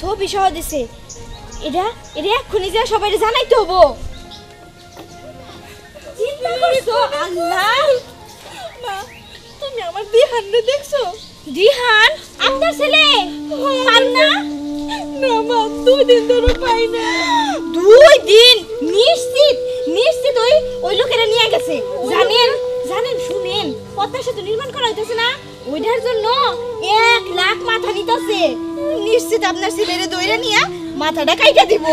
ছবি সহ দিছে। এটা এটা এক্ষুনি যা সবাই জানাইতে হব। চিন্তা করছ আল্লাহ! মা তুমি আমার দিহান রে দেখছ? দিহান? আপনার ছেলে? পান না? না মা দুই দিন ধরে পাই না। দুই দিন? নিশ্চিত নিশ্চিত ওই ওই লোকেরা নিয়ে গেছে। জানেন জানেন শুনেন। পদ্মা সেতু নির্মাণ করা হইতেছে না? ওইটার জন্য এক লাখ মাথা নিতেছে। নিশ্চিত আপনার ছেলেরে দইরা নিয়া মাথাটা কাইটা দিব।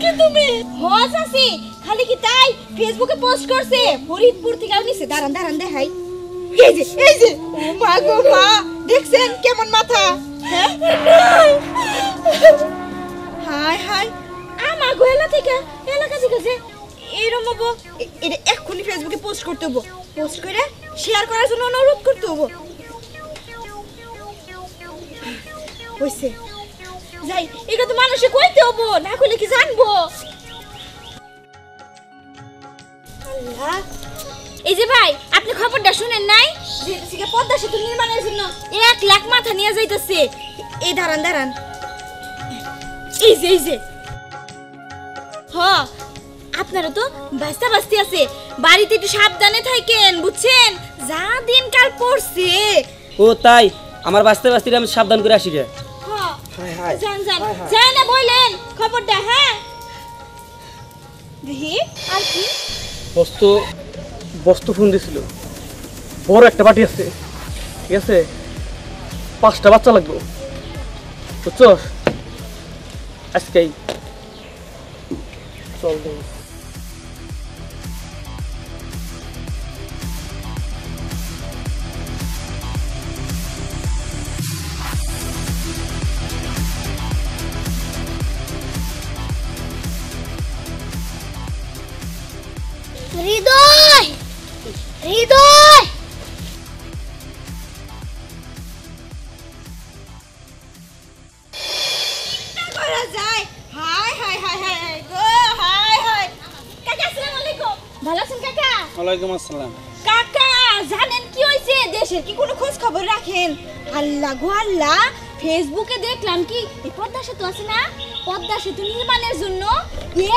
কি তুমি? হজ আছে খালি কি তাই ফেসবুকে পোস্ট করছে? ফরিদপুর থেকে নিছে। দাঁড়ান দাঁড়ান দেখাই। এই যে এই যে। ও মা গো মা। দেখছেন কেমন মাথা? হ্যাঁ? হাই হাই। আমার গো এলাকা থেকে এলাকা থেকে যে এরম হব। এটা এক্ষুনি ফেসবুকে পোস্ট করতে হব। পোস্ট করে শেয়ার করার জন্য অনুরোধ করতে হব। হইছে যাই, এটা তো মানুষে কইতে হব, না কইলে কি জানব? এই যে ভাই, আপনি খবরটা শুনেন নাই? পদ্মা সেতু নির্মাণের জন্য এক লাখ মাথা নিয়ে যাইতেছে। এই দাঁড়ান দাঁড়ান। এই যে এই যে। হ আপনারা তো বাস্তা বাস্তি আছে। বাড়িতে একটু সাবধানে থাকেন, বুঝছেন? যা দিনকাল পড়ছে। ও, তাই। আমার বাঁচতে বাঁচতে আমি সাবধান করে আসি হ যান যান যান না বললেন খবরটা হ্যাঁ? দেখি আর কি? বস্তু বস্তু ফোন দিছিল। বড় একটা বাটি আছে ঠিক আছে? পাঁচটা বাচ্চা লাগবে। বুঝছ আজকেই। চল দেখি। ভালো আছেন কাকা? ওয়ালাইকুম আসসালাম। কাকা জানেন কি হয়েছে দেশের কি কোনো খোঁজ খবর রাখেন? আল্লাহ গো আল্লাহ ফেসবুকে দেখলাম কি এই পদ্মা সেতু আছে না? পদ্মা সেতু নির্মাণের জন্য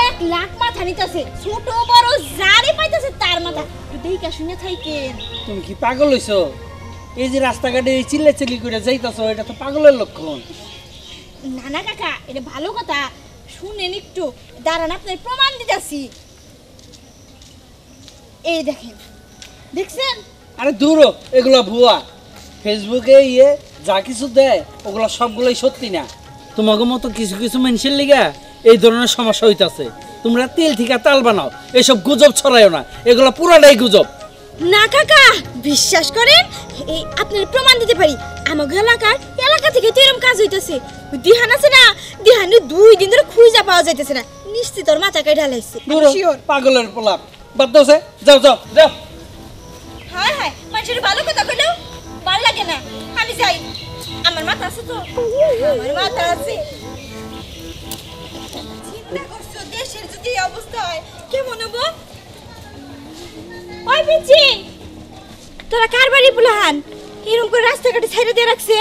এক লাখ মাথা নিতেছে। ছোট বড় যারে পাইতেছে তার মাথা। দেখা শুনে থাকেন। তুমি কি পাগল হইছো? এই যে রাস্তাঘাটে চিল্লে চিল্লি করে যাইতাছো এটা তো পাগলের লক্ষণ। না না কাকা এটা ভালো কথা। শুনেন একটু। দাঁড়ান আপনার প্রমাণ দিতেছি। এই দেখেন। দেখছেন? আরে দূর এগুলো ভুয়া। ফেসবুকে ইয়ে যা কিছু দেয় ওগুলো সবগুলোই সত্যি না। তোমাকে মতো কিছু কিছু মানুষের লিগা এই ধরনের সমস্যা হইতাছে। তোমরা তেল থেকে তাল বানাও এসব গুজব ছড়াইও না। এগুলো পুরাটাই গুজব। না কাকা বিশ্বাস করেন? এই আপনার প্রমাণ দিতে পারি। আমাকে এলাকার এলাকা থেকে তো এরকম কাজ হইতেছে। দিহান আছে না দিহানে দুই দিন ধরে খুঁজা পাওয়া যাইতেছে না। নিশ্চিত ওর মাথা হ, শিওর পাগলের পোলাপ বাদ দাও সে, যাও যাও যাও। হায় হায় ভালো কথা ভালো লাগে না। আমি যাই। আমার মাথা আছে তো। আমার মাথা আছে। তোরা কার বাড়ি করে রাস্তাঘাটে দিয়ে রাখছে?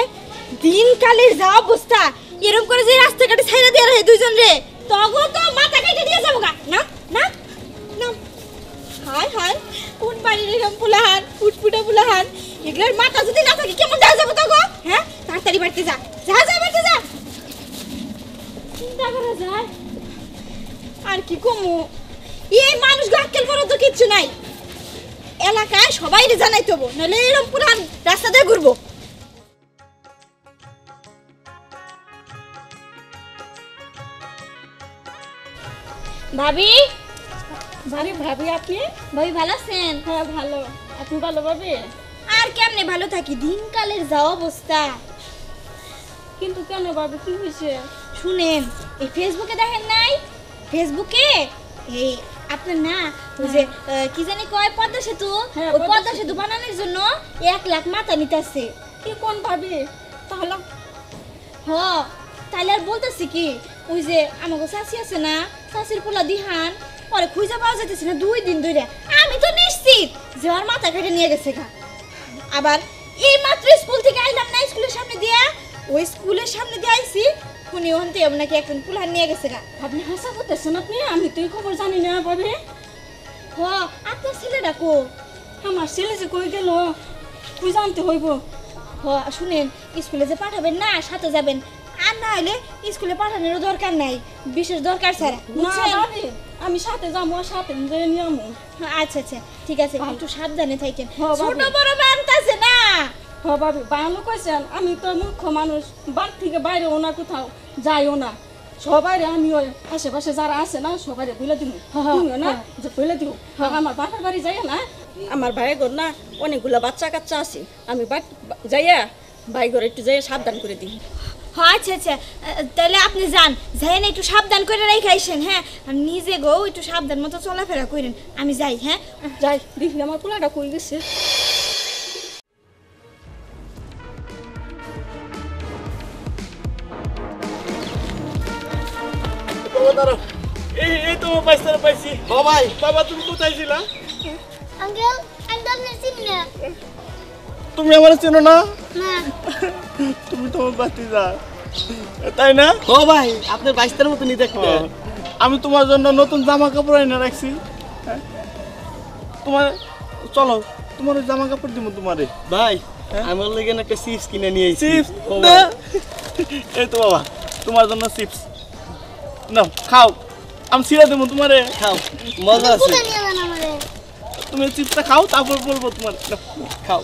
যা অবস্থা এরকম করে যে রাস্তাঘাটে ছাইড়া দিয়ে রাখে দুইজন রে তো মাথা কেটে দিয়ে যাব না? হাই হাই। কোন বাড়ির এরকম পুলাহান ফুটফুটা পুলাহান এগুলোর মাথা যদি না থাকে, কেমন দেওয়া যাবে তো গো হ্যাঁ? তাড়াতাড়ি বাড়িতে যা। যা যা, বাড়িতে যা। চিন্তা করা যায়। আর কি কমু? এই মানুষ গাক্কেল করার তো কিচ্ছু নাই। এলাকায় সবাই জানাই তবু, নাহলে এরকম পুরান রাস্তা দিয়ে ঘুরবো। ভাবি? ভাবি ভাবি আপনি? ভাবি ভালো আছেন? হ্যাঁ ভালো। আপনি ভালো ভাবি? আর কেমনে ভালো থাকি? দিনকালের যা অবস্থা। কিন্তু কেন ভাবি কি হয়েছে? শুনেন এই ফেসবুকে দেখেন নাই? ফেসবুকে এই আপনার না ওই যে কি জানি কয় পদ্মা সেতু? হ্যাঁ, ওই পদ্মা পদ্মা সেতু। বানানোর জন্য এক লাখ মাথা নিতেছে। কি কোন ভাবি? তাহলে হ তাহলে আর বলতেছি কি ওই যে আমাকে চাষি আছে না চাষির পোলা দিহান পরে খুঁজে পাওয়া যাইতেছে না দুই দিন ধরে আমি তো নিশ্চিত যে ওর মাথা কেটে নিয়ে গেছে গা। আবার এই মাত্র স্কুল থেকে আইলাম না স্কুলের সামনে দিয়া ওই স্কুলের সামনে দিয়ে আইছি শুনি ওখান থেকে নাকি একজন পুলার নিয়ে গেছে গা। আপনি হাসা করতেছেন আপনি? আমি তো এই খবর জানি না ভাবি। হ আপনার ছেলেটা কো? আমার ছেলে যে কই গেল? তুই জানতে হইব? হ শুনেন স্কুলে যে পাঠাবেন না সাথে যাবেন। আর না হলে স্কুলে পাঠানোরও দরকার নাই বিশেষ দরকার ছাড়া না বুঝছেন? ভাবি আমি সাথে যাব সাথে যেয়ে নিয়ে আচ্ছা আচ্ছা ঠিক আছে একটু সাবধানে থাকেন। ছোট বড় মানতাছে না? ভাবি বায়ানো কইছেন আমি তো মূর্খ মানুষ বাড়ি থেকে বাইরেও না কোথাও যাইও না। সবাই আমি ওই আশেপাশে যারা আছে না সবাই বলে দিব না? যে বলে দিব আমার বাপের বাড়ি যাই না আমার ভাই ঘর না অনেকগুলো বাচ্চা কাচ্চা আছে। আমি যাইয়া ভাই ঘরে একটু যাইয়া সাবধান করে দিই। আচ্ছা আচ্ছা। তাহলে আপনি যান। যাই না একটু সাবধান করে রেখে আইসেন হ্যাঁ? নিজে গো একটু সাবধান মতো চলাফেরা করেন। আমি যাই হ্যাঁ? যাই দেখি আমার পোলাটা কই গেছে। এই এই তো পাইছি পাইছি। বাবাই বাবা তুমি কোথায় ছিলা? আঙ্কেল আমি তো চিনি না। তুমি আমার চেনো না? না। তুমি তো বাতি যা। তাই না? ও ভাই আপনার বাইশটার মতনই দেখতে। আমি তোমার জন্য নতুন জামা কাপড় এনে রাখছি। হ্যাঁ? তোমার চলো তোমার ওই জামা কাপড় দিব তোমারে। ভাই আমার লেগে একটা চিপস কিনে নিয়ে চিপস? এই তো বাবা তোমার জন্য চিপস। নাও খাও। আমি ছিঁড়ে দেবো তোমারে। খাও মজা আছে। তুমি চিপসটা খাও তারপর বলব তোমার। খাও।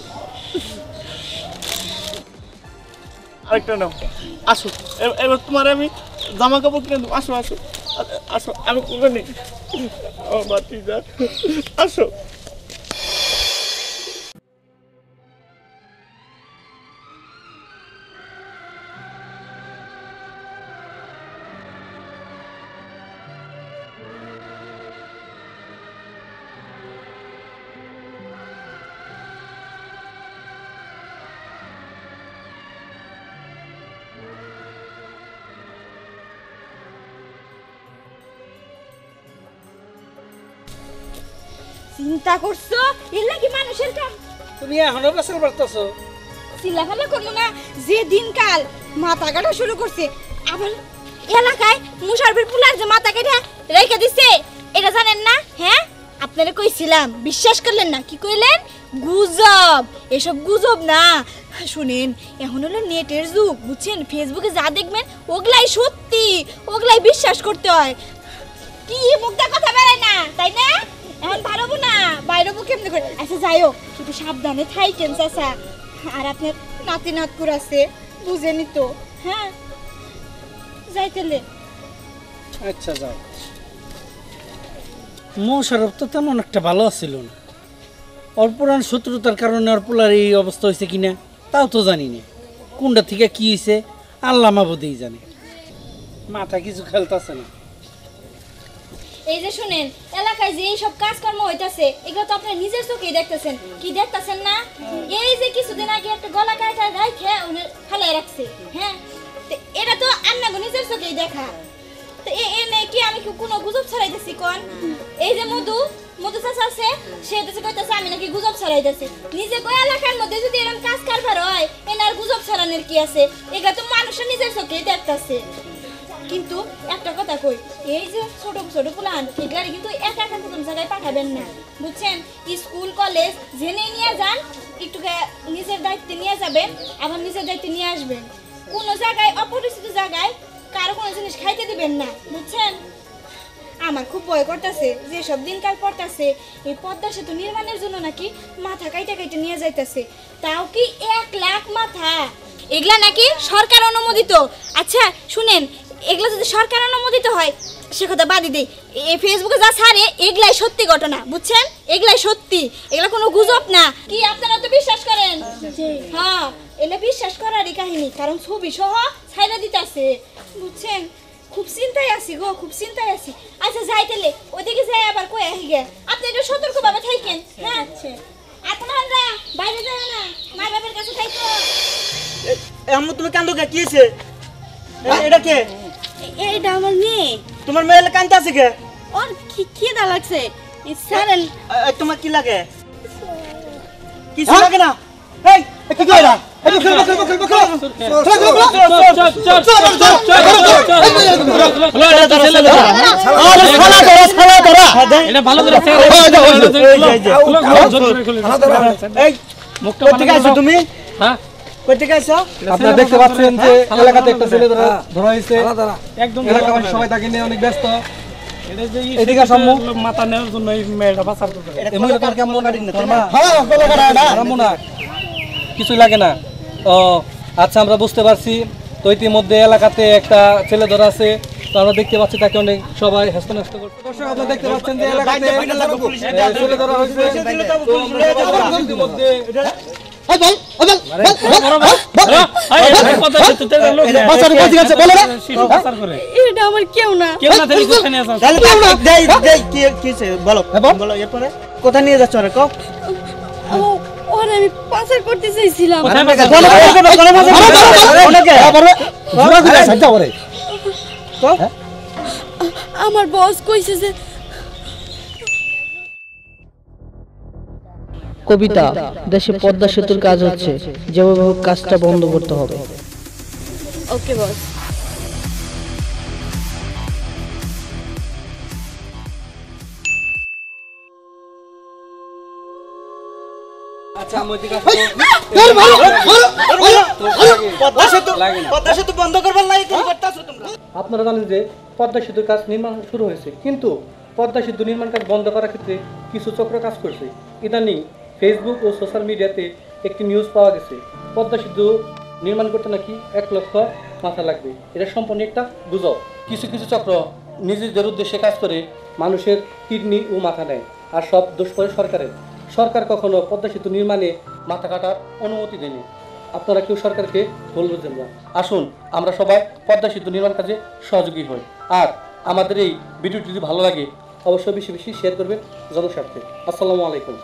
আরেকটা নাও। আসো। এবার তোমার আমি জামা কাপড় কিনে দেবো। আসো আসো। আসো, আমি কোনো নেই আমার বাতি যা আসো। চিন্তা করছ? এর কি মানুষের কাম। তুমি এখনও বেসাল পারতেছো চিল্লাফাল্লা করল না যে দিনকাল মাথা কাটা শুরু করছে আবার এলাকায় মুশারফির পুলার যে মাথা কেটে রেখে দিছে এটা জানেন না? হ্যাঁ? আপনারা কইছিলাম বিশ্বাস করলেন না কি কইলেন? গুজব। এসব গুজব না। শুনেন এখন হলো নেটের যুগ বুঝছেন? ফেসবুকে যা দেখবেন ওগুলাই সত্যি ওগুলাই বিশ্বাস করতে হয়। কি মুখটা কথা বেড়ায় না তাই না? এখন পারব না, বাইরবো কেমনে করে? আচ্ছা যাই হোক শুধু সাবধানে থাইকেন, চাচা। আর আপনার নাতি নাতকুর আছে, বুঝেনি তো হ্যাঁ? যাইতেলে আচ্ছা যাও। মোশারফ তো তেমন একটা ভালো ছিল না। ওর শত্রুতার কারণে ওর পোলার এই অবস্থা হয়েছে কিনা, তাও তো জানি না। কোনটা থেকে কি হয়েছে, আল্লাহ মাবুদেই জানে। মাথা কিছু খেলতেছে না। এই যে শুনেন, এলাকায় যে এইসব কাজকর্ম হইতাছে, এগুলো তো আপনার নিজের চোখেই দেখতেছেন। কি দেখতেছেন না? এই যে কিছুদিন আগে একটা গলা কাটা রাইখে উনি ফেলাই রাখছে হ্যাঁ? এটা তো আপনাকে নিজের চোখেই দেখা। তো এ এ নে কি আমি কি কোনো গুজব ছড়াইতেছি, কোন? এই যে মধু মধু চাষ আছে, সে তো কইতাছে, আমি নাকি গুজব ছড়াইতেছি। নিজে কই এলাকার মধ্যে যদি এরকম কাজ কারবার হয়, এনার গুজব ছড়ানোর কি আছে? এগুলো তো মানুষের নিজের চোখেই দেখতাছে। কিন্তু একটা কথা কই, এই যে ছোট ছোট প্লান এগুলার কিন্তু একা একা কোনো জায়গায় পাঠাবেন না। বুঝছেন? স্কুল, কলেজ, জেনে নিয়ে যান একটু নিজের দায়িত্বে নিয়ে যাবেন, আবার নিজের দায়িত্বে নিয়ে আসবেন। কোনো জায়গায়, অপরিচিত জায়গায় কারও কোনো জিনিস খাইতে দিবেন না, বুঝছেন? আমার খুব ভয় করতেছে যে সব দিনকাল পড়তাছে, এই পদ্মা সেতু নির্মাণের জন্য নাকি মাথা কাইটা কাইটা নিয়ে যাইতাছে। তাও কি এক লাখ মাথা? এগুলা নাকি সরকার অনুমোদিত। আচ্ছা শুনেন এগুলা যদি সরকার অনুমোদিত হয় সে কথা বাদই দেই। এই ফেসবুকে যা ছাড়ে এগুলাই সত্যি ঘটনা বুঝছেন? এগুলাই সত্যি। এগুলা কোনো গুজব না। কি আপনারা তো বিশ্বাস করেন? হ্যাঁ এলে বিশ্বাস করারই কাহিনী কারণ ছবি সহ ছাইরা দিতেছে বুঝছেন? খুব চিন্তায় আছি গো খুব চিন্তায় আছি। আচ্ছা যাইতেলে ওইদিকে যাই আবার কই আহি গে আপনি একটু সতর্ক ভাবে থাকেন হ্যাঁ? আচ্ছা। আপনারা বাইরে যাবে না মা বাবার কাছে থাকো আম্মু তুমি কান্দো কে? কি হয়েছে এটা কে? এইটা আমার মেয়ে তোমার মেয়ে কান্দতে আছে কে ওর কি খিদা লাগছে সারেন এ, এ, তোমার কি লাগে কিছু লাগে না এই কি কইরা থেকে তুমি হ্যাঁ আপনারা দেখতে পাচ্ছেন যে এলাকাতে একটা ছেলে ধরা ধরা হয়েছে। একদম এলাকাবাসী সবাই তাকে নিয়ে অনেক ব্যস্ত। এদিকে সম্মু মাথা নেওয়ার জন্য এই মেয়েটা বাঁচার কথা এই মহিলাটার কেমন কাটিং না। তোর মা হ্যাঁ বলো কারা না আরামও লাগে না। ও আচ্ছা আমরা বুঝতে পারছি। তো ইতিমধ্যে এলাকাতে একটা ছেলে ধরা আছে। তো আমরা দেখতে পাচ্ছি তাকে অনেক সবাই হেস্ত নেস্ত করছে। দর্শক আপনারা দেখতে পাচ্ছেন যে এলাকাতে ছেলে ধরা হয়েছে। ইতিমধ্যে এটা কেউ না তাহলে তো দেই দেই কি কি হইছে বলো বলো এরপরে কোথা নিয়ে যাচ্ছ রে কো আমি পাচার করতে চাইছিলাম আমার বস কইছে যে কবিতা দেশে পদ্মা সেতুর কাজ হচ্ছে যেভাবে হোক কাজটা বন্ধ করতে হবে ওকে বস আচ্ছা আপনারা জানেন যে পদ্মা সেতুর কাজ নির্মাণ শুরু হয়েছে কিন্তু পদ্মা সেতু নির্মাণ কাজ বন্ধ করার ক্ষেত্রে কিছু চক্র কাজ করছে ইদানিং ফেসবুক ও সোশ্যাল মিডিয়াতে একটি নিউজ পাওয়া গেছে। পদ্মা সেতু নির্মাণ করতে নাকি এক লক্ষ মাথা লাগবে। এটা সম্পূর্ণ একটা গুজব। কিছু কিছু চক্র নিজেদের উদ্দেশ্যে কাজ করে মানুষের কিডনি ও মাথা নেয়, আর সব দোষ পড়ে সরকারের। সরকার কখনো পদ্মা সেতু নির্মাণে মাথা কাটার অনুমতি দেয়নি। আপনারা কেউ সরকারকে ভুল বুঝবেন না। আসুন, আমরা সবাই পদ্মা সেতু নির্মাণ কাজে সহযোগী হই। আর আমাদের এই ভিডিওটি যদি ভালো লাগে, অবশ্যই বেশি বেশি শেয়ার করবেন জনস্বার্থে। আসসালামু আলাইকুম।